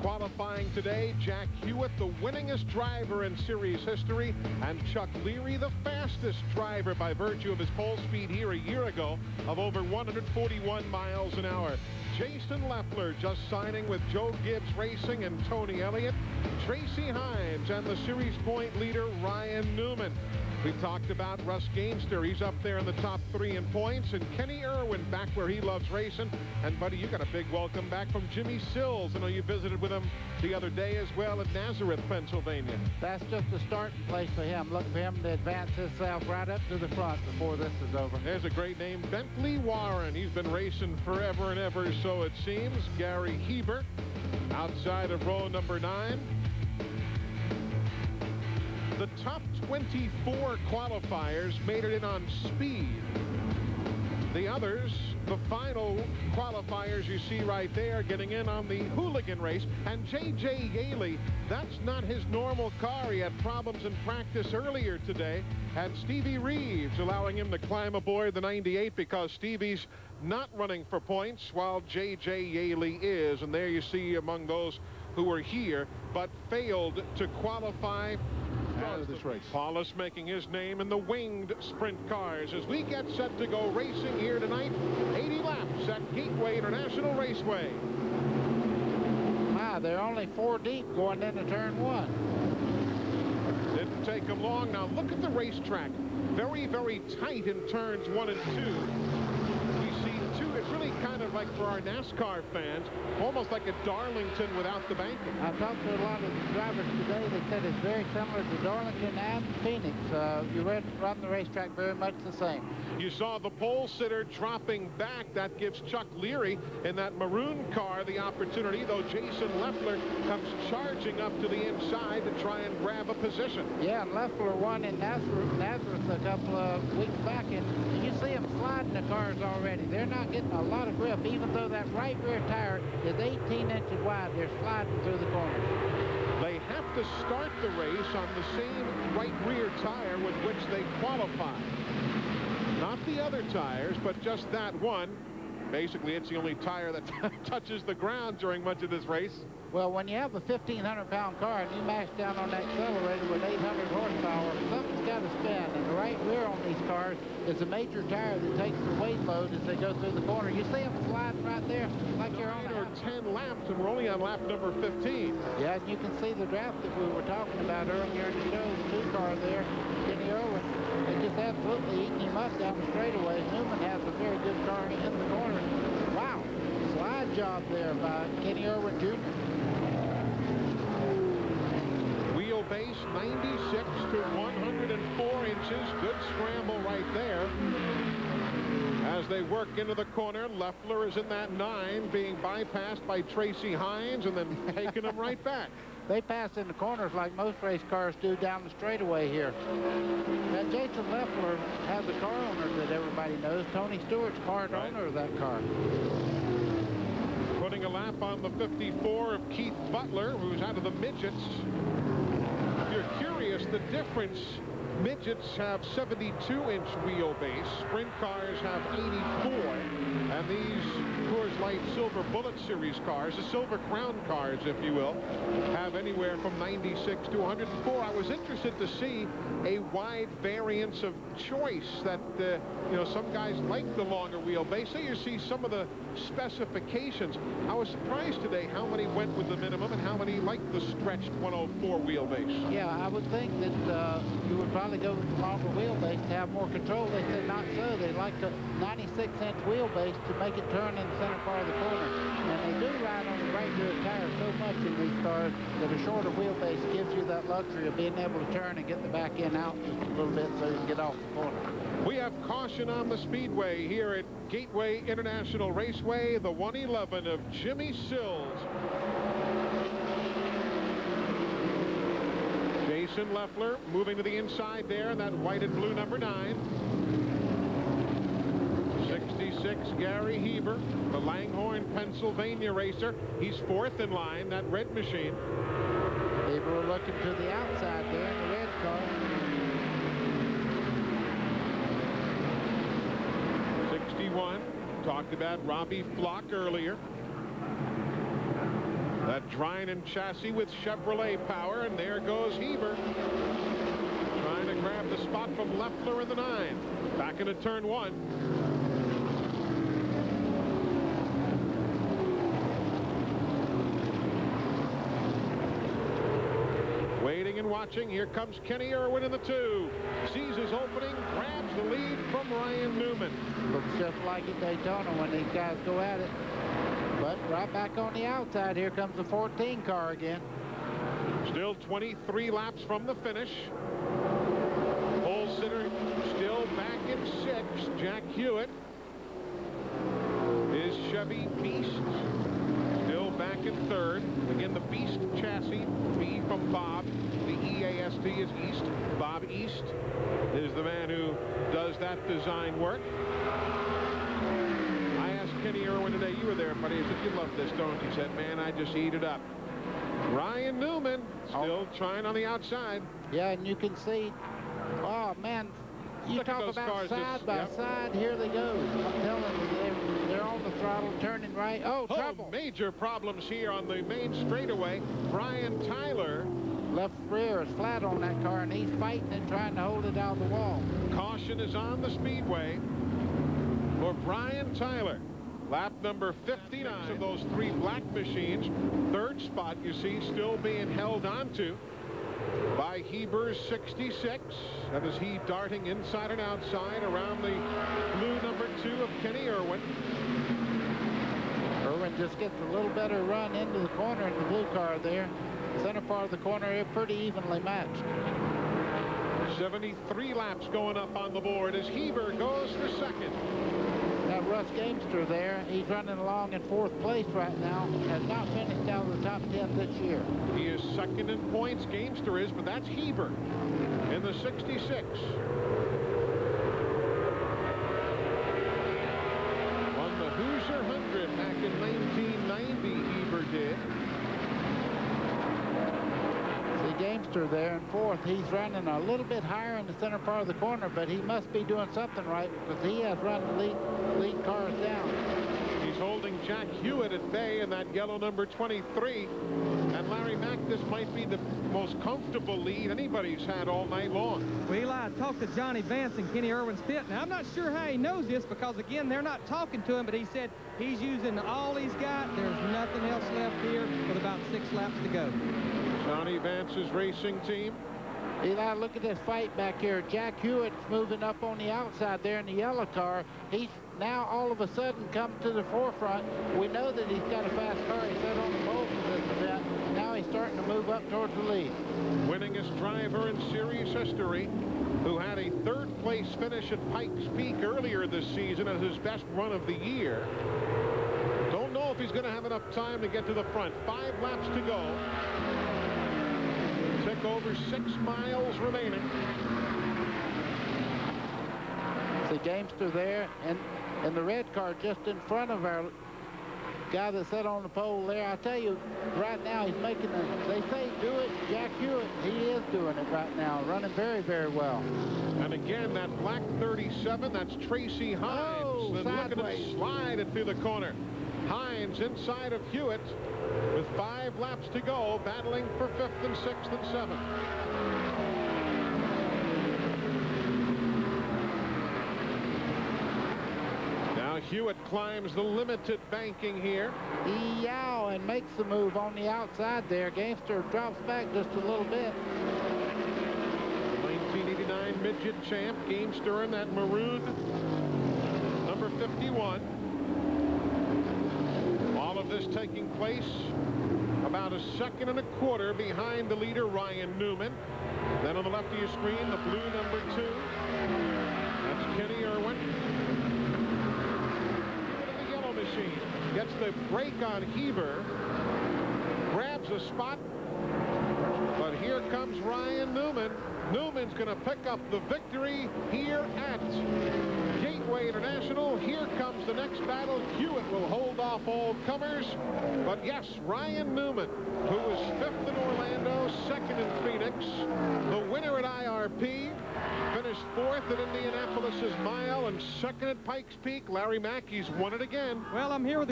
Qualifying today, Jack Hewitt, the winningest driver in series history, and Chuck Leary, the fastest driver by virtue of his pole speed here a year ago of over 141 miles an hour. Jason Leffler just signing with Joe Gibbs Racing and Tony Elliott. Tracy Hines and the series point leader Ryan Newman. We talked about Russ Gamester. He's up there in the top three in points. And Kenny Irwin back where he loves racing. And, buddy, you got a big welcome back from Jimmy Sills. I know you visited with him the other day as well at Nazareth, Pennsylvania. That's just the starting place for him. Look for him to advance himself right up to the front before this is over. There's a great name, Bentley Warren. He's been racing forever and ever, so it seems. Gary Hebert outside of row number nine. The top 24 qualifiers made it in on speed. The others, the final qualifiers you see right there, getting in on the hooligan race. And J.J. Yeley, that's not his normal car. He had problems in practice earlier today. And Stevie Reeves allowing him to climb aboard the 98 because Stevie's not running for points while J.J. Yeley is. And there you see among those who were here but failed to qualify out of this race. Paulus making his name in the winged sprint cars as we get set to go racing here tonight. 80 laps at Gateway International Raceway. Wow, they're only four deep going into turn one. Didn't take them long. Now look at the racetrack. Very, very tight in turns one and two it's really kind of like for our NASCAR fans, almost like a Darlington without the banking. I talked to a lot of the drivers today. They said it's very similar to Darlington and Phoenix. Uh, you run, run the racetrack very much the same. You saw the pole sitter dropping back. That gives Chuck Leary in that maroon car the opportunity, though Jason Leffler comes charging up to the inside to try and grab a position. Yeah, and Leffler won in Nazareth, Nazareth a couple of weeks back, and you see him sliding the cars already. They're not getting a lot of grip, even though that right rear tire is 18 inches wide. They're sliding through the corners. They have to start the race on the same right rear tire with which they qualify. Not the other tires, but just that one. Basically, it's the only tire that touches the ground during much of this race. Well, when you have a 1,500-pound car and you mash down on that accelerator with 800 horsepower, something's got to spin. And the right rear on these cars is a major tire that takes the weight load as they go through the corner. You see them sliding right there like you're on or 10 laps, and we're only on lap number 15. Yeah, and you can see the draft that we were talking about earlier in the show. The two car there, Irwin, they just absolutely eating him up down the straightaway. Newman has a very good car in the corner. Wow, slide job there by Kenny Irwin Jr. base, 96 to 104 inches. Good scramble right there. As they work into the corner, Leffler is in that nine, being bypassed by Tracy Hines and then taking him right back. They pass in the corners like most race cars do down the straightaway here. Now, Jason Leffler has a car owner that everybody knows. Tony Stewart's part right. owner of that car. Putting a lap on the 54 of Keith Butler, who's out of the midgets If you're curious, the difference Midgets have 72-inch wheelbase. Sprint cars have 84. And these Light Silver Bullet Series cars, the Silver Crown cars, if you will, have anywhere from 96 to 104. I was interested to see a wide variance of choice that, uh, you know, some guys like the longer wheelbase. So you see some of the specifications. I was surprised today how many went with the minimum and how many liked the stretched 104 wheelbase. Yeah, I would think that uh, you would probably go with the longer wheelbase to have more control. They said not so. They like the 96-inch wheelbase to make it turn in the center part of the corner. And they do ride on the right rear tire so much in these cars that a shorter wheelbase gives you that luxury of being able to turn and get the back end out just a little bit so you can get off the corner. We have caution on the speedway here at Gateway International Raceway, the 111 of Jimmy Sills. Jason Leffler moving to the inside there, that white and blue number nine. 66, Gary Heber, the Langhorne, Pennsylvania racer. He's fourth in line, that red machine. Hebert looking to the outside there in the red car. 61, talked about Robbie Flock earlier. That Drinan chassis with Chevrolet power, and there goes Heber. Trying to grab the spot from Leffler in the nine. Back into turn one. Waiting and watching. Here comes Kenny Irwin in the two. Sees his opening, grabs the lead from Ryan Newman. Looks just like at Daytona when these guys go at it. But right back on the outside, here comes the 14 car again. Still 23 laps from the finish. Pole sitter still back in six. Jack Hewitt. His Chevy Beast still back in third. Again, the Beast chassis, B from Bob. EAST is East. Bob East is the man who does that design work. I asked Kenny Irwin today, you were there, buddy. I said, you love this, don't you? He said, man, I just eat it up. Ryan Newman still oh. trying on the outside. Yeah, and you can see, oh man, you Look talk about side by yep. side. Here they go. I'm telling you, they're, they're on the throttle, turning right. Oh, Oh, trouble. major problems here on the main straightaway. Brian Tyler, Left rear is flat on that car, and he's fighting and trying to hold it out of the wall. caution is on the speedway for Brian Tyler. Lap number 59 of those three black machines. Third spot, you see, still being held onto by Heber's 66. That is he darting inside and outside around the blue number two of Kenny Irwin. Irwin just gets a little better run into the corner in the blue car there. Center part of the corner, they're pretty evenly matched. 73 laps going up on the board as Heber goes for second. That Russ Gamester there, he's running along in fourth place right now. Has not finished out of the top 10 this year. He is second in points, Gamester is, but that's Heber in the 66. Won the Hoosier 100 back in 1990, Heber did. See Gamester there in fourth. He's running a little bit higher in the center part of the corner, but he must be doing something right because he has run the lead, lead cars down. He's holding Jack Hewitt at bay in that yellow number 23. And Larry Mack, this might be the most comfortable lead anybody's had all night long. Well, Eli, I talked to Johnny Vance in Kenny Irwin's pit. Now, I'm not sure how he knows this because, again, they're not talking to him, but he said he's using all he's got. There's nothing else left here with about six laps to go. Johnny Vance's racing team. Eli, look at this fight back here. Jack Hewitt's moving up on the outside there in the yellow car. He's now all of a sudden come to the forefront. We know that he's got a fast car. He set on the pole this event. Now he's starting to move up towards the lead. winningest driver in series history, who had a third place finish at Pikes Peak earlier this season as his best run of the year. Don't know if he's going to have enough time to get to the front. Five laps to go. Took over six miles remaining. See Gamester there and and the red car just in front of our guy that sat on the pole there. I tell you, right now he's making the, they say do it, Jack Hewitt. He is doing it right now, running very, very well. And again, that black 37, that's Tracy Hines. Oh, and look at sideways. slide it through the corner. Hines inside of Hewitt with five laps to go, battling for fifth and sixth and seventh. Now Hewitt climbs the limited banking here. Yow, and makes the move on the outside there. Gamester drops back just a little bit. 1989 midget champ, Gamester in that maroon number 51. Taking place about a second and a quarter behind the leader, Ryan Newman. Then on the left of your screen, the blue number two. That's Kenny Irwin. The yellow machine gets the brake on Heber. Grabs a spot but here comes Ryan Newman. Newman's going to pick up the victory here at International. Here comes the next battle. Hewitt will hold off all comers. But yes, Ryan Newman, who was fifth in Orlando, second in Phoenix, the winner at IRP, finished fourth at Indianapolis's mile and second at Pikes Peak. Larry Mackey's won it again. Well, I'm here with